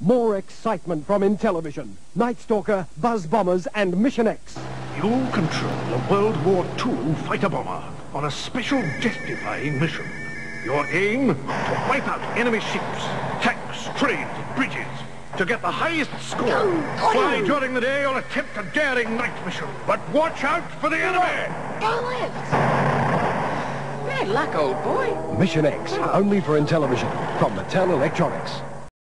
More excitement from Intellivision. Night Stalker, Buzz Bombers, and Mission X. You'll control a World War II fighter bomber on a special death-defying mission. Your aim? To wipe out enemy ships, tanks, trains, bridges. To get the highest score. Fly during the day or attempt a daring night mission. But watch out for the enemy! Bad luck, old boy. Mission X, only for Intellivision. From Mattel Electronics.